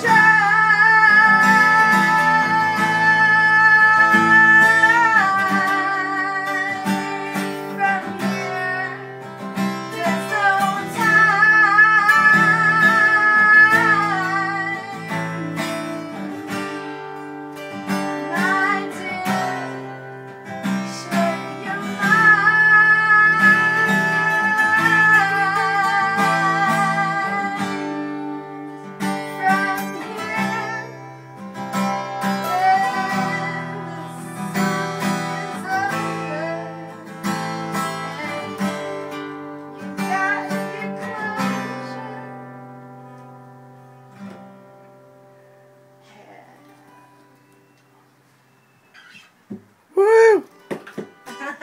Church!